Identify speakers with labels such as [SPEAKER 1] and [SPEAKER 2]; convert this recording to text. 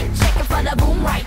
[SPEAKER 1] the checking for the boom right.